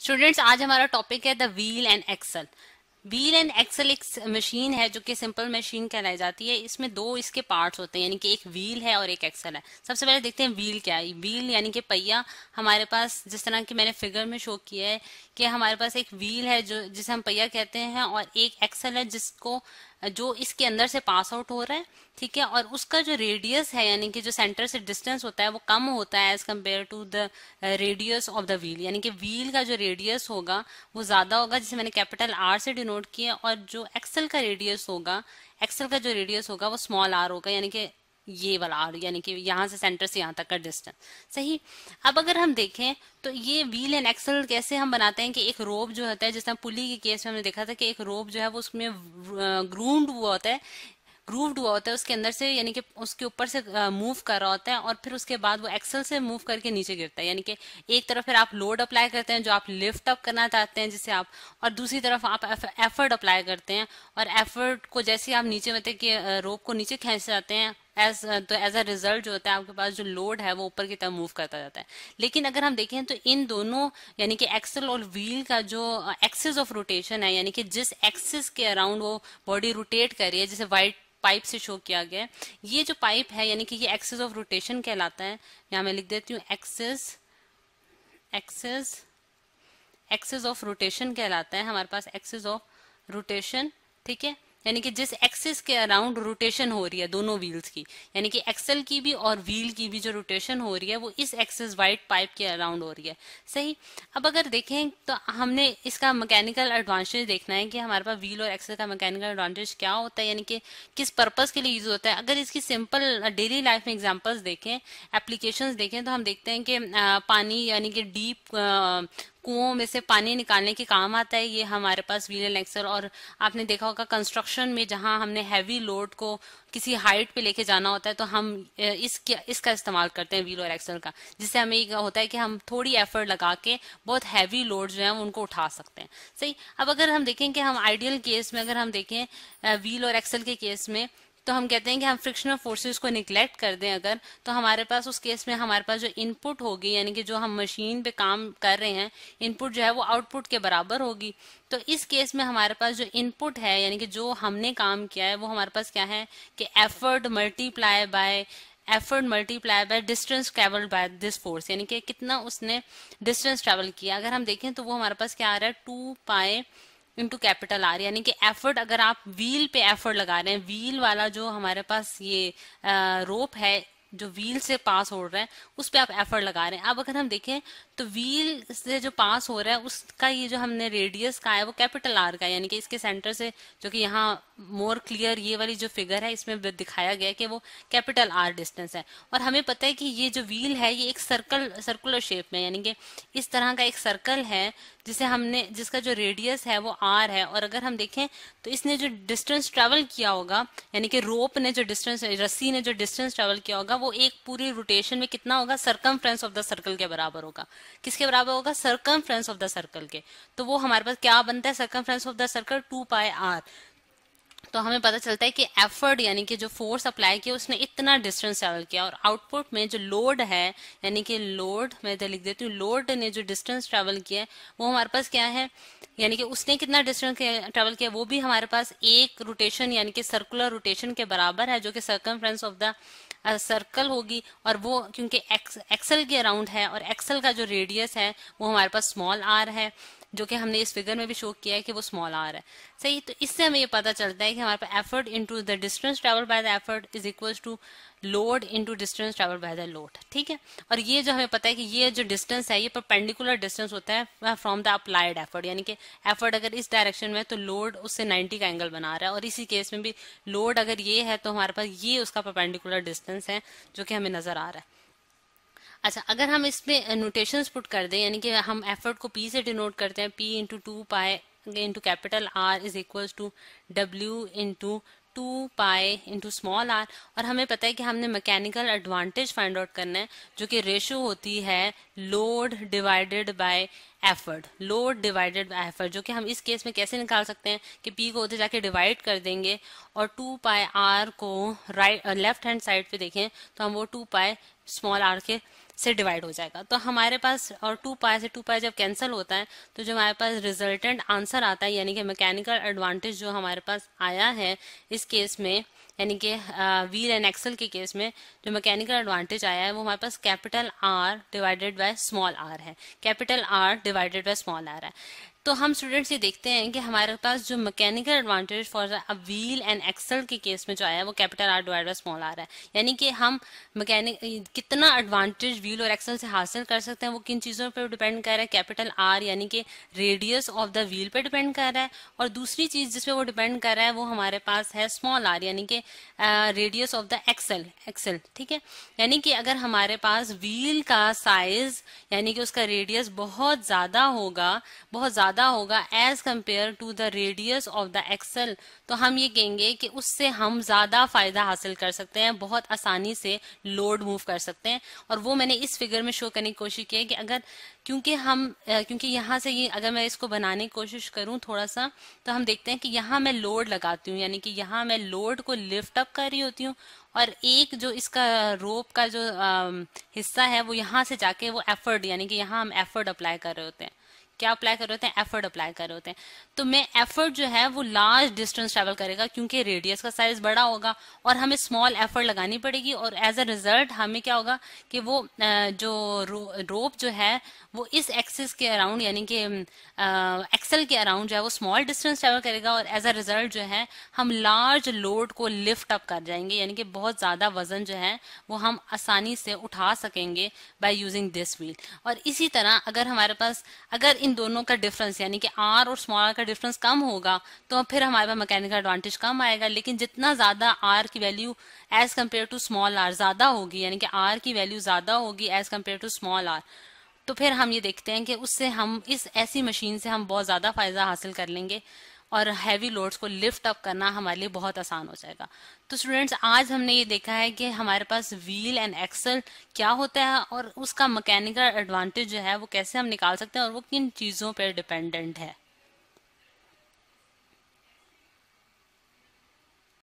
Students आज हमारा topic है the wheel and axle wheel and axle एक मशीन है जो कि सिंपल मशीन कहलाई जाती है। इसमें दो इसके पार्ट्स होते हैं, यानी कि एक व्हील है और एक एक्सल है। सबसे पहले देखते हैं व्हील क्या है। व्हील यानी कि पहिया हमारे पास, जिस तरह की मैंने फिगर में शो किया है कि हमारे पास एक व्हील है जो, जिसे हम पहिया कहते हैं, और एक एक्सल है जिसको जो इसके अंदर से पास आउट हो रहा है, ठीक है? और उसका जो रेडियस है, यानी कि जो सेंटर से डिस्टेंस होता है, वो कम होता है as compare to the radius of the wheel यानी कि व्हील का जो रेडियस होगा, वो ज़्यादा होगा, जिसे मैंने कैपिटल आर से डिनोट किया, और जो एक्सल का रेडियस होगा एक्सल का जो रेडियस होगा, वो स्मॉल आर होगा, यानी कि ये वाला आर यानी कि यहाँ से सेंटर से यहाँ तक का डिस्टेंस सही? अब अगर हम देखें तो ये व्हील एंड एक्सल कैसे हम बनाते हैं कि एक रोप जो होता है, जिस तरह पुली के केस में हमने देखा था कि एक रोप जो है, वो उसमें ग्रूंड हुआ होता है ग्रूव्ड हुआ होता है, उसके अंदर से, यानी कि उसके ऊपर से मूव कर रहा होता है, और फिर उसके बाद वो एक्सल से मूव करके नीचे गिरता है। यानी कि एक तरफ़ फिर आप लोड अप्लाई करते हैं, जो आप लिफ्ट अप करना चाहते हैं जिससे आप, और दूसरी तरफ़ आप एफर्ट अप्लाई करते हैं, और एफर्ट को जैसे आप नीचे मतलब कि रोप को नीचे खींच जाते हैं एज तो एज अ रिज़ल्ट जो होता है, आपके पास जो लोड है, वो ऊपर की तरफ़ मूव करता जाता है। लेकिन अगर हम देखें तो इन दोनों, यानी कि एक्सल और व्हील का जो एक्सेस ऑफ़ रोटेशन है, यानी कि जिस एक्सेस के अराउंड वो बॉडी रोटेट कर रही है, जैसे व्हाइट पाइप से शो किया गया है, ये जो पाइप है, यानी कि ये एक्सेस ऑफ़ रोटेशन कहलाता है। यहाँ मैं लिख देती हूँ axis axis axis of rotation कहलाता है। हमारे पास एक्सेस ऑफ़ रोटेशन ठीक है? यानी कि जिस एक्सिस के अराउंड रोटेशन हो रही है, दोनों व्हील्स की, यानी कि एक्सल की भी और व्हील की भी जो रोटेशन हो रही है, वो इस एक्सिस वाइट पाइप के अराउंड हो रही है। सही? अब अगर देखें तो हमने इसका मैकेनिकल एडवांटेज देखना है कि हमारे पास व्हील और एक्सल का मैकेनिकल एडवांटेज क्या होता है, यानी कि किस पर्पज के लिए यूज़ होता है। अगर इसकी सिंपल डेली लाइफ में एग्जाम्पल्स देखें एप्लीकेशन देखें तो हम देखते हैं कि पानी, यानी कि डीप कुओं में से पानी निकालने के काम आता है, ये हमारे पास व्हील एंड एक्सल और आपने देखा होगा कंस्ट्रक्शन में जहाँ हमने हैवी लोड को किसी हाइट पे लेके जाना होता है तो हम इस इसका इस्तेमाल करते हैं व्हील और एक्सल का। जिससे हमें होता है कि हम थोड़ी एफर्ट लगा के बहुत हैवी लोड जो है उनको उठा सकते हैं। सही? अब अगर हम देखें कि हम आइडियल केस में, अगर हम देखें व्हील और एक्सल के केस में तो हम कहते हैं कि हम फ्रिक्शनल फोर्सेस को निग्लेक्ट कर दें अगर तो हमारे पास उस केस में हमारे पास जो इनपुट होगी, यानी कि जो हम मशीन पे काम कर रहे हैं इनपुट जो है वो आउटपुट के बराबर होगी। तो इस केस में हमारे पास जो इनपुट है, यानी कि जो हमने काम किया है, वो हमारे पास क्या है कि effort multiply by effort multiply by distance travel by this force यानी कि कितना उसने डिस्टेंस ट्रेवल किया। अगर हम देखें तो वो हमारे पास क्या आ रहा है? To pi into capital R यानी कि एफर्ट अगर आप व्हील पे एफर्ट लगा रहे हैं व्हील वाला जो हमारे पास ये रोप है, जो व्हील से पास हो रहा है, उस पे आप एफर्ट लगा रहे हैं। अब अगर हम देखें तो व्हील से जो पास हो रहा है, उसका ये जो हमने रेडियस का है, वो कैपिटल आर का यानी कि इसके सेंटर से, जो कि यहाँ मोर क्लियर ये वाली जो फिगर है, इसमें दिखाया गया कि वो कैपिटल आर डिस्टेंस है। और हमें पता है कि ये जो व्हील है, ये एक सर्कल सर्कुलर शेप में यानी कि इस तरह का एक सर्कल है, जिसे हमने, जिसका जो रेडियस है वो आर है। और अगर हम देखें तो इसने जो डिस्टेंस ट्रेवल किया होगा, यानी कि रोप ने जो डिस्टेंस रस्सी ने जो डिस्टेंस ट्रेवल किया होगा, वो एक पूरी रोटेशन में कितना होगा? सरकम ऑफ़ द सर्कल के बराबर होगा। किसके बराबर होगा? सरकम ऑफ़ द सर्कल के। तो वो हमारे पास क्या बनता है? Circum of the circle two pi R तो हमें पता चलता है कि एफर्ट यानी कि जो फोर्स अप्लाई किया, उसने इतना डिस्टेंस ट्रेवल किया और आउटपुट में जो लोड है, यानी कि लोड मैं लिख देती हूँ लोड ने जो डिस्टेंस ट्रेवल किया है वो हमारे पास क्या है? यानी कि उसने कितना डिस्टेंस ट्रेवल किया, वो भी हमारे पास एक रोटेशन यानी कि सर्कुलर रोटेशन के बराबर है, जो कि सर्कम ऑफ़ द सर्कल होगी और वो क्योंकि एक्सल के अराउंड है और एक्सल का जो रेडियस है, वो हमारे पास स्मॉल आर है। जो कि हमने इस फिगर में भी शो किया है कि वो स्मॉल आर है। सही तो इससे हमें ये पता चलता है कि हमारे पास effort into the distance travel by the effort is equal to load into distance travel by the load ठीक है? और ये जो हमें पता है कि ये जो डिस्टेंस है, ये परपेंडिकुलर डिस्टेंस होता है फ्रॉम द अप्लाइड एफर्ट यानी कि एफर्ट अगर इस डायरेक्शन में है तो लोड उससे 90 का एंगल बना रहा है। और इसी केस में भी लोड अगर ये है तो हमारे पास ये उसका परपेंडिकुलर डिस्टेंस है, जो कि हमें नज़र आ रहा है। अच्छा अगर हम इसमें नोटेशन पुट कर दें, यानी कि हम एफर्ट को पी से डिनोट करते हैं P into two pi into capital R is equal to W into two pi into small R और हमें पता है कि हमने मैकेनिकल एडवांटेज फाइंड आउट करना है, जो कि रेशो होती है load divided by effort load divided by effort जो कि हम इस केस में कैसे निकाल सकते हैं कि पी को उधर जाके डिवाइड कर देंगे, और टू पाए आर को राइट लेफ़्ट हैंड साइड पे देखें तो हम वो टू पाए स्मॉल आर के से डिवाइड हो जाएगा। तो हमारे पास और टू पाए से टू पाए जब कैंसिल होता है तो जो हमारे पास रिजल्टेंट आंसर आता है, यानी कि मैकेनिकल एडवांटेज जो हमारे पास आया है, इस केस में, यानी कि व्हील एंड एक्सल के केस में, जो मैकेनिकल एडवांटेज आया है, वो हमारे पास capital R divided by small R है। Capital R divided by small R है। तो हम स्टूडेंट्स ये देखते हैं कि हमारे पास जो mechanical advantage for wheel and axle के केस में जो आया है, वो capital R divide by small R है। यानी कि हम मैकेनिक कितना एडवांटेज व्हील और एक्सल से हासिल कर सकते हैं, वो किन चीज़ों पर डिपेंड कर रहा है? कैपिटल आर यानी कि रेडियस ऑफ़ द व्हील पे डिपेंड कर रहा है। और दूसरी चीज़ जिसपे वो डिपेंड कर रहा है, वो हमारे पास है स्मॉल आर यानी कि radius of the axle axle ठीक है? यानी कि अगर हमारे पास व्हील का साइज़ यानी कि उसका रेडियस बहुत ज़्यादा होगा, बहुत ज़्यादा ज़्यादा होगा as compare to the radius of the axle तो हम ये कहेंगे कि उससे हम ज़्यादा फ़ायदा हासिल कर सकते हैं बहुत आसानी से लोड मूव कर सकते हैं। और वो मैंने इस फिगर में शो करने की कोशिश की है कि अगर क्योंकि हम क्योंकि यहाँ से ये अगर मैं इसको बनाने की कोशिश करूँ थोड़ा सा तो हम देखते हैं कि यहाँ मैं लोड लगाती हूँ यानी कि यहाँ मैं लोड को लिफ्ट अप कर रही होती हूँ और एक जो इसका रोप का जो आ, हिस्सा है वो यहाँ से जाके वो एफर्ड यानी कि यहाँ हम एफर्ट अप्लाई कर रहे होते हैं। क्या अप्लाई कर रहे होते हैं? एफर्ट अप्लाई कर रहे होते हैं। तो मैं एफर्ट जो है वो लार्ज डिस्टेंस ट्रेवल करेगा क्योंकि रेडियस का साइज़ बड़ा होगा और हमें स्मॉल एफर्ट लगानी पड़ेगी और एज अ रिज़ल्ट हमें क्या होगा कि वो जो रो, रोप जो है वो इस एक्सिस के अराउंड यानी कि एक्सल के अराउंड जो है वो स्मॉल डिस्टेंस ट्रेवल करेगा और एज अ रिज़ल्ट जो है हम लार्ज लोड को लिफ्ट अप कर जाएँगे। यानी कि बहुत ज़्यादा वज़न जो है वो हम आसानी से उठा सकेंगे बाय यूजिंग दिस व्हील और इसी तरह अगर हमारे पास अगर इन दोनों का डिफरेंस यानी कि आर और स्मॉल आर का डिफरेंस कम होगा तो फिर हमारे पास मैकेनिकल एडवांटेज कम आएगा। लेकिन जितना ज़्यादा आर की value as compare to small R ज़्यादा होगी, यानी कि आर की वैल्यू ज़्यादा होगी as compare to small R तो फिर हम ये देखते हैं कि उससे हम इस ऐसी मशीन से हम बहुत ज़्यादा फ़ायदा हासिल कर लेंगे। और हैवी लोड्स को लिफ्ट अप करना हमारे लिए बहुत आसान हो जाएगा। तो स्टूडेंट्स आज हमने ये देखा है कि हमारे पास व्हील एंड एक्सल क्या होता है और उसका मैकेनिकल एडवांटेज जो है वो कैसे हम निकाल सकते हैं और वो किन चीज़ों पर डिपेंडेंट है।